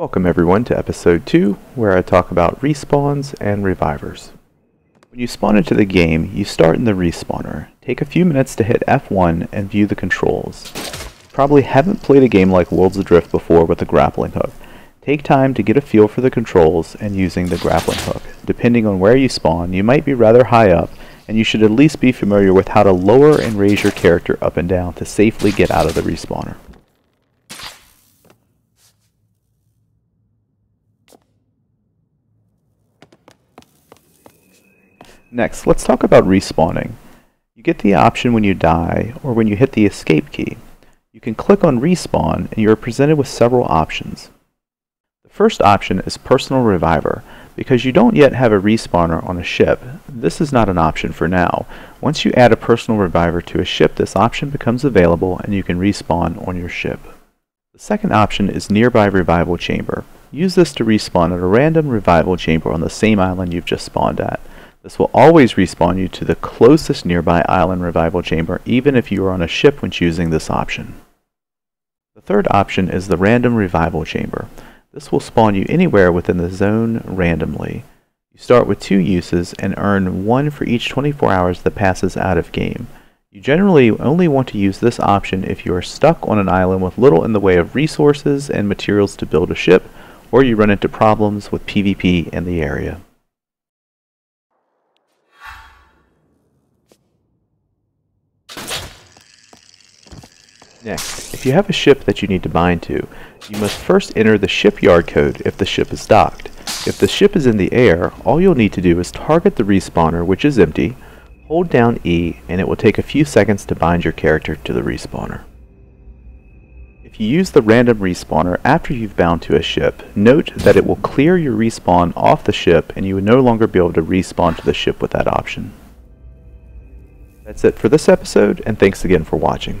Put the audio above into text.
Welcome everyone to episode 2, where I talk about respawns and revivers. When you spawn into the game, you start in the respawner. Take a few minutes to hit F1 and view the controls. Probably haven't played a game like Worlds Adrift before with a grappling hook. Take time to get a feel for the controls and using the grappling hook. Depending on where you spawn, you might be rather high up, and you should at least be familiar with how to lower and raise your character up and down to safely get out of the respawner. Next, let's talk about respawning. You get the option when you die or when you hit the escape key. You can click on respawn and you are presented with several options. The first option is personal reviver. Because you don't yet have a respawner on a ship, this is not an option for now. Once you add a personal reviver to a ship, this option becomes available and you can respawn on your ship. The second option is nearby revival chamber. Use this to respawn at a random revival chamber on the same island you've just spawned at. This will always respawn you to the closest nearby island revival chamber, even if you are on a ship when choosing this option. The third option is the random revival chamber. This will spawn you anywhere within the zone randomly. You start with two uses and earn one for each 24 hours that passes out of game. You generally only want to use this option if you are stuck on an island with little in the way of resources and materials to build a ship, or you run into problems with PvP in the area. Next, if you have a ship that you need to bind to, you must first enter the shipyard code if the ship is docked. If the ship is in the air, all you'll need to do is target the respawner, which is empty, hold down E, and it will take a few seconds to bind your character to the respawner. If you use the random respawner after you've bound to a ship, note that it will clear your respawn off the ship and you will no longer be able to respawn to the ship with that option. That's it for this episode, and thanks again for watching.